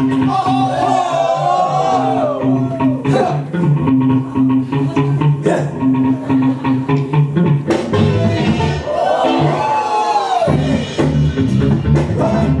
Oh! Yeah.